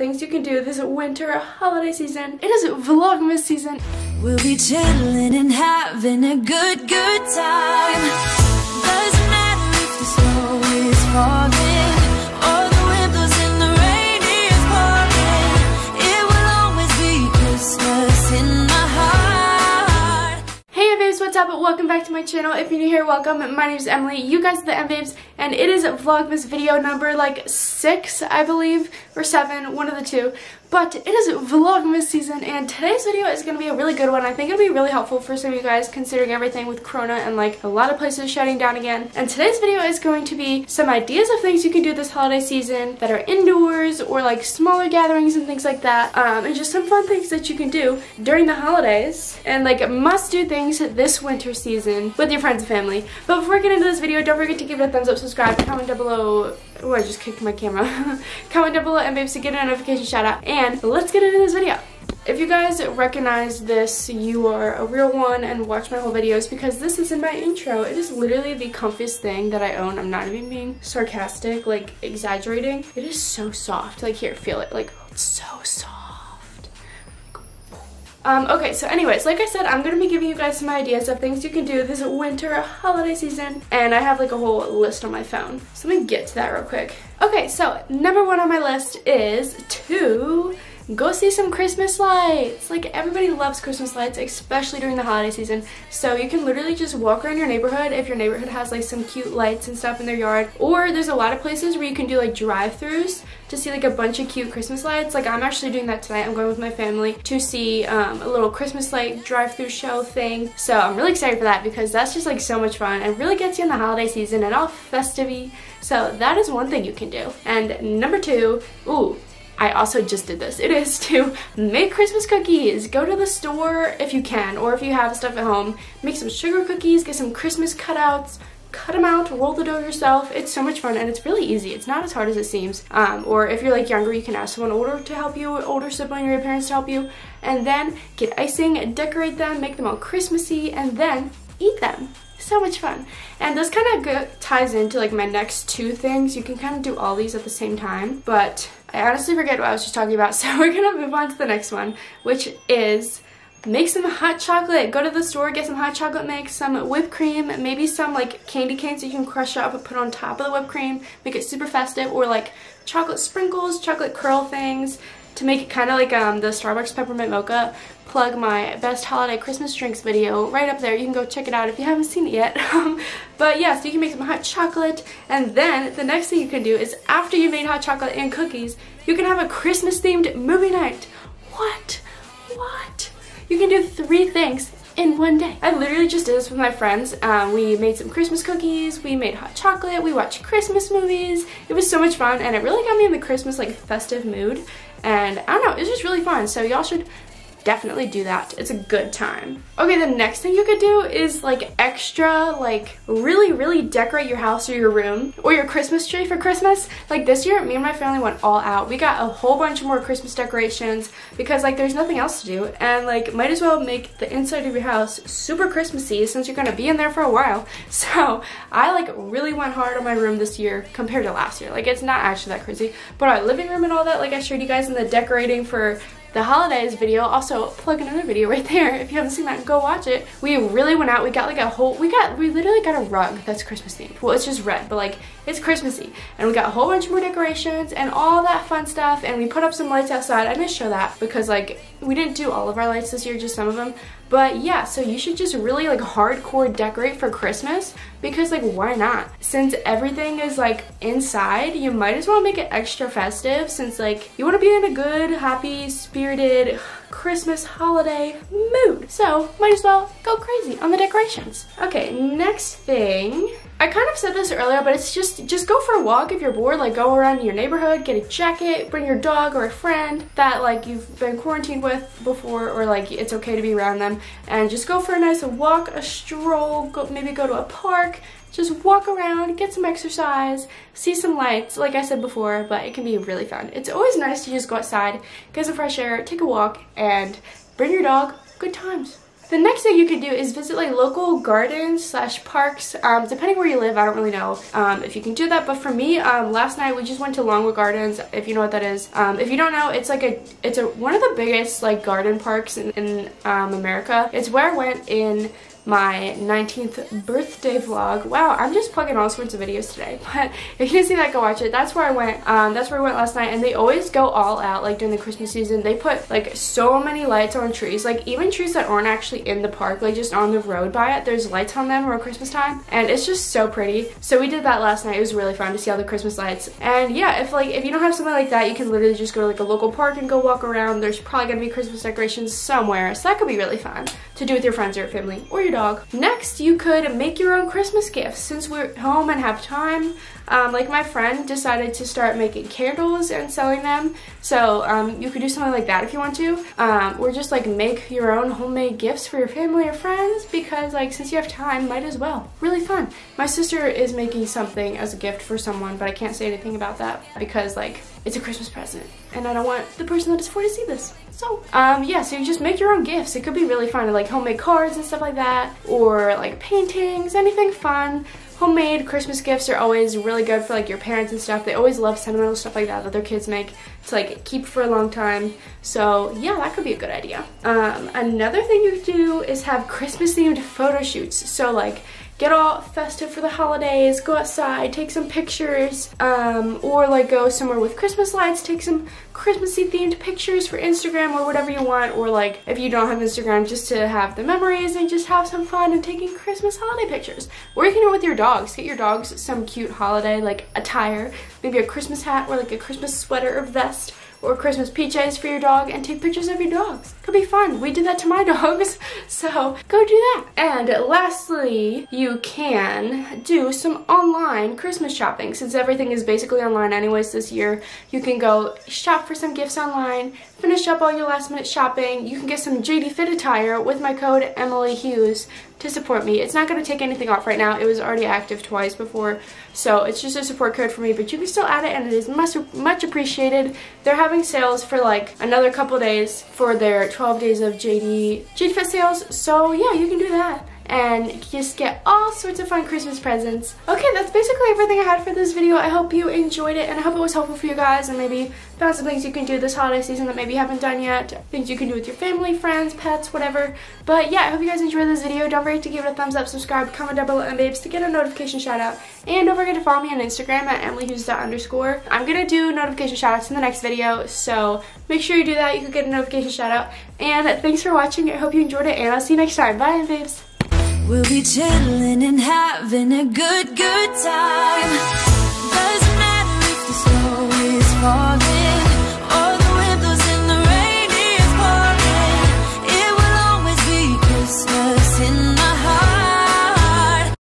things you can do this winter holiday season. It is Vlogmas season. We'll be chilling and having a good, good time. Doesn't matter if the snow is falling or the wind blows and the rain is pouring. It will always be Christmas in my heart. Hey babes, what's up? Welcome back to my channel. If you're new here, welcome. My name is Emily. You guys are the EmBabes, and it is Vlogmas video number like six, I believe, or seven, one of the two. But it is Vlogmas season, and today's video is going to be a really good one. I think it'll be really helpful for some of you guys considering everything with Corona and like a lot of places shutting down again. And today's video is going to be some ideas of things you can do this holiday season that are indoors or like smaller gatherings and things like that. Um, and just some fun things that you can do during the holidays and like must do things this winter season with your friends and family. But before I get into this video, don't forget to give it a thumbs up, subscribe, comment down below. Oh, I just kicked my camera. comment down below EmBabes to get a notification shout out. And let's get into this video. If you guys recognize this, you are a real one and watch my whole videos because this is in my intro. It is literally the comfiest thing that I own. I'm not even being sarcastic, like exaggerating. It is so soft. Like here, feel it. Like so soft. Um, okay, so anyways, like I said, I'm going to be giving you guys some ideas of things you can do this winter holiday season. And I have like a whole list on my phone. So let me get to that real quick. Okay, so number one on my list is to go see some Christmas lights. Like everybody loves Christmas lights, especially during the holiday season. So you can literally just walk around your neighborhood if your neighborhood has like some cute lights and stuff in their yard. Or there's a lot of places where you can do like drive-throughs to see like a bunch of cute Christmas lights. Like I'm actually doing that tonight. I'm going with my family to see um, a little Christmas light drive-through show thing. So I'm really excited for that because that's just like so much fun and really gets you in the holiday season and all festive So that is one thing you can do. And number two, ooh, I also just did this. It is to make Christmas cookies. Go to the store if you can, or if you have stuff at home. Make some sugar cookies, get some Christmas cutouts, cut them out, roll the dough yourself. It's so much fun and it's really easy. It's not as hard as it seems. Um, or if you're like younger, you can ask someone older to help you, older sibling or your parents to help you. And then get icing, decorate them, make them all Christmassy, and then eat them so much fun. And this kind of ties into like my next two things. You can kind of do all these at the same time but I honestly forget what I was just talking about so we're gonna move on to the next one which is make some hot chocolate. Go to the store get some hot chocolate mix some whipped cream maybe some like candy canes you can crush up and put on top of the whipped cream make it super festive or like chocolate sprinkles chocolate curl things to make it kind of like um, the Starbucks peppermint mocha plug my best holiday Christmas drinks video right up there. You can go check it out if you haven't seen it yet. but yeah, so you can make some hot chocolate and then the next thing you can do is after you made hot chocolate and cookies, you can have a Christmas themed movie night. What? What? You can do three things in one day. I literally just did this with my friends. Um, we made some Christmas cookies, we made hot chocolate, we watched Christmas movies. It was so much fun and it really got me in the Christmas like festive mood. And I don't know, it's just really fun. So y'all should definitely do that. It's a good time. Okay, the next thing you could do is like extra, like really, really decorate your house or your room or your Christmas tree for Christmas. Like this year, me and my family went all out. We got a whole bunch more Christmas decorations because like there's nothing else to do and like might as well make the inside of your house super Christmassy since you're gonna be in there for a while. So I like really went hard on my room this year compared to last year. Like it's not actually that crazy, but our living room and all that, like I showed you guys in the decorating for the holidays video also plug another video right there if you haven't seen that go watch it. We really went out we got like a whole we got we literally got a rug that's christmas themed. Well it's just red but like it's christmassy. And we got a whole bunch more decorations and all that fun stuff and we put up some lights outside. I didn't show that because like we didn't do all of our lights this year just some of them but yeah, so you should just really like hardcore decorate for Christmas because like why not? Since everything is like inside, you might as well make it extra festive since like you want to be in a good, happy, spirited Christmas holiday mood. So might as well go crazy on the decorations. Okay, next thing I kind of said this earlier, but it's just, just go for a walk if you're bored, like go around your neighborhood, get a jacket, bring your dog or a friend that like you've been quarantined with before or like it's okay to be around them and just go for a nice walk, a stroll, go, maybe go to a park, just walk around, get some exercise, see some lights, like I said before, but it can be really fun. It's always nice to just go outside, get some fresh air, take a walk, and bring your dog, good times. The next thing you could do is visit like local gardens slash parks. Um, depending where you live, I don't really know um, if you can do that. But for me, um, last night we just went to Longwood Gardens. If you know what that is, um, if you don't know, it's like a it's a one of the biggest like garden parks in, in um, America. It's where I went in my 19th birthday vlog. Wow, I'm just plugging all sorts of videos today. But if you didn't see that, go watch it. That's where I went. Um, that's where I went last night. And they always go all out, like during the Christmas season. They put like so many lights on trees. Like even trees that aren't actually in the park, like just on the road by it, there's lights on them around Christmas time. And it's just so pretty. So we did that last night. It was really fun to see all the Christmas lights. And yeah, if like if you don't have something like that, you can literally just go to like a local park and go walk around. There's probably gonna be Christmas decorations somewhere. So that could be really fun to do with your friends or your family or your dog. Next, you could make your own Christmas gifts. Since we're home and have time, um, like my friend decided to start making candles and selling them. So um, you could do something like that if you want to. Um, or just like make your own homemade gifts for your family or friends because like since you have time, might as well. Really fun. My sister is making something as a gift for someone, but I can't say anything about that because like it's a Christmas present and I don't want the person that is for to see this. So, um, yeah, so you just make your own gifts. It could be really fun, like homemade cards and stuff like that, or like paintings, anything fun. Homemade Christmas gifts are always really good for like your parents and stuff. They always love sentimental stuff like that that their kids make to like keep for a long time. So yeah, that could be a good idea. Um, another thing you could do is have Christmas themed photo shoots. So like get all festive for the holidays, go outside, take some pictures, um, or like go somewhere with Christmas lights, take some Christmassy themed pictures for Instagram or whatever you want, or like if you don't have Instagram, just to have the memories and just have some fun and taking Christmas holiday pictures. Or you can do it with your dogs. Get your dogs some cute holiday like attire, maybe a Christmas hat or like a Christmas sweater or vest or Christmas PJs for your dog and take pictures of your dogs. Could be fun. We did that to my dogs, so go do that. And lastly, you can do some online Christmas shopping. Since everything is basically online anyways this year, you can go shop for some gifts online, finish up all your last minute shopping. You can get some JD Fit attire with my code Emily Hughes to support me. It's not going to take anything off right now. It was already active twice before, so it's just a support code for me, but you can still add it and it is much, much appreciated. They're having sales for like another couple days for their 12 days of JD, JD Fit sales, so yeah, you can do that and just get all sorts of fun Christmas presents. Okay, that's basically everything I had for this video. I hope you enjoyed it and I hope it was helpful for you guys and maybe found some things you can do this holiday season that maybe you haven't done yet. Things you can do with your family, friends, pets, whatever. But yeah, I hope you guys enjoyed this video. Don't forget to give it a thumbs up, subscribe, comment down below, EmBabes to get a notification shout out. And don't forget to follow me on Instagram at emilyhughes.underscore. I'm gonna do notification shout outs in the next video, so make sure you do that. You can get a notification shout out. And thanks for watching. I hope you enjoyed it, and I'll see you next time. Bye, babes. We'll be chilling and having a good, good time.